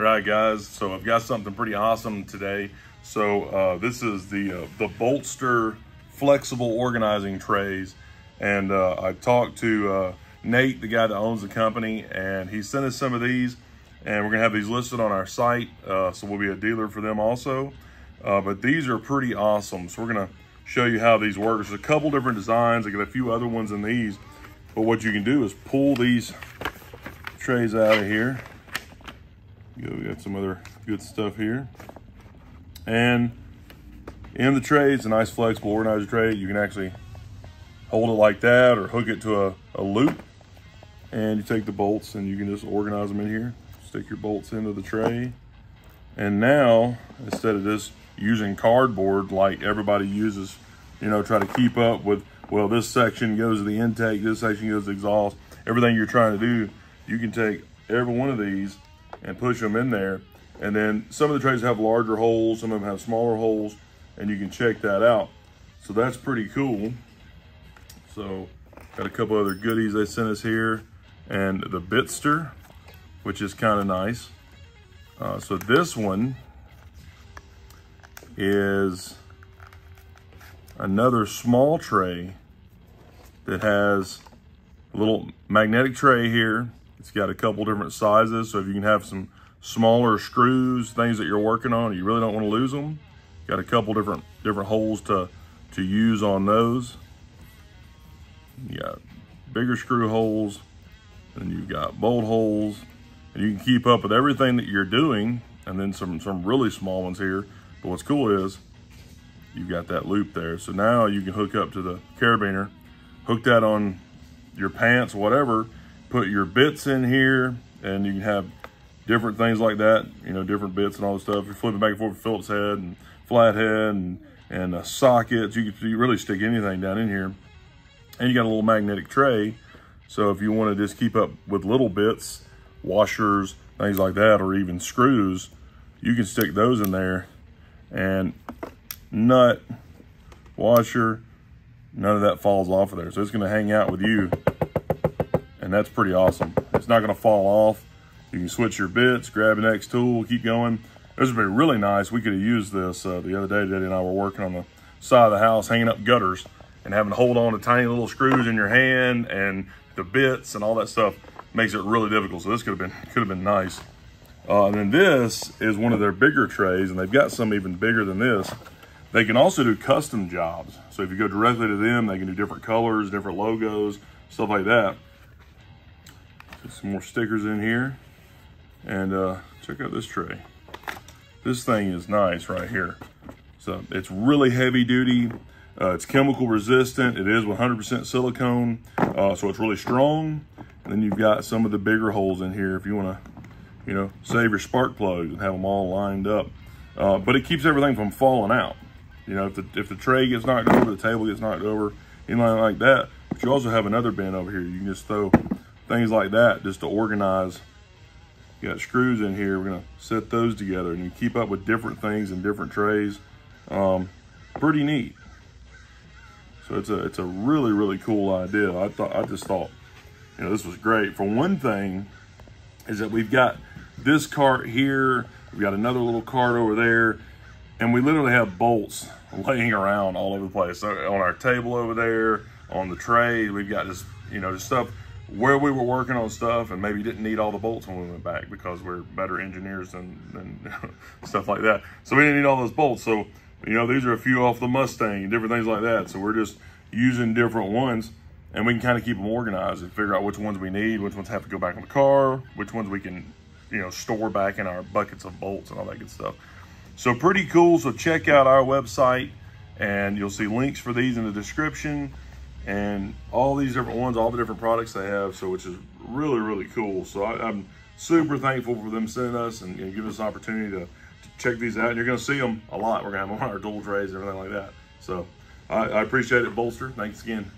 All right, guys. So I've got something pretty awesome today. So uh, this is the uh, the Boltster flexible organizing trays, and uh, I talked to uh, Nate, the guy that owns the company, and he sent us some of these, and we're gonna have these listed on our site. Uh, so we'll be a dealer for them also. Uh, but these are pretty awesome. So we're gonna show you how these work. There's a couple different designs. I got a few other ones in these, but what you can do is pull these trays out of here we got some other good stuff here. And in the tray, it's a nice flexible organizer tray. You can actually hold it like that or hook it to a, a loop. And you take the bolts and you can just organize them in here. Stick your bolts into the tray. And now, instead of just using cardboard like everybody uses, you know, try to keep up with, well, this section goes to the intake, this section goes to exhaust, everything you're trying to do, you can take every one of these and push them in there. And then some of the trays have larger holes, some of them have smaller holes, and you can check that out. So that's pretty cool. So got a couple other goodies they sent us here and the Bitster, which is kind of nice. Uh, so this one is another small tray that has a little magnetic tray here it's got a couple different sizes, so if you can have some smaller screws, things that you're working on, you really don't want to lose them. Got a couple different different holes to, to use on those. You got bigger screw holes, and you've got bolt holes, and you can keep up with everything that you're doing, and then some, some really small ones here. But what's cool is you've got that loop there. So now you can hook up to the carabiner, hook that on your pants, whatever, put your bits in here and you can have different things like that, you know, different bits and all the stuff. You're flipping back and forth with Phillips head and flathead and, and uh, sockets. You can really stick anything down in here. And you got a little magnetic tray. So if you want to just keep up with little bits, washers, things like that, or even screws, you can stick those in there and nut, washer, none of that falls off of there. So it's going to hang out with you and that's pretty awesome. It's not gonna fall off. You can switch your bits, grab an X tool, keep going. This would be really nice. We could have used this uh, the other day. Daddy and I were working on the side of the house, hanging up gutters and having to hold on to tiny little screws in your hand and the bits and all that stuff makes it really difficult. So this could have been could have been nice. Uh, and then this is one of their bigger trays, and they've got some even bigger than this. They can also do custom jobs. So if you go directly to them, they can do different colors, different logos, stuff like that. Put some more stickers in here. And uh, check out this tray. This thing is nice right here. So it's really heavy duty. Uh, it's chemical resistant. It is 100% silicone. Uh, so it's really strong. And then you've got some of the bigger holes in here if you want to, you know, save your spark plugs and have them all lined up. Uh, but it keeps everything from falling out. You know, if the, if the tray gets knocked over, the table gets knocked over, anything like that. But you also have another bin over here. You can just throw things like that just to organize. You got screws in here. We're gonna set those together and you keep up with different things in different trays. Um, pretty neat. So it's a it's a really really cool idea. I thought I just thought you know this was great. For one thing, is that we've got this cart here. We've got another little cart over there, and we literally have bolts laying around all over the place. So on our table over there, on the tray, we've got just you know just stuff where we were working on stuff and maybe didn't need all the bolts when we went back because we're better engineers than, than stuff like that. So we didn't need all those bolts. So, you know, these are a few off the Mustang and different things like that. So we're just using different ones and we can kind of keep them organized and figure out which ones we need, which ones have to go back in the car, which ones we can, you know, store back in our buckets of bolts and all that good stuff. So pretty cool. So check out our website and you'll see links for these in the description and all these different ones, all the different products they have, so which is really, really cool. So I, am super thankful for them sending us and, and giving us an opportunity to, to, check these out. And you're gonna see them a lot. We're gonna have them on our dual trays and everything like that. So I, I appreciate it, Boltster. Thanks again.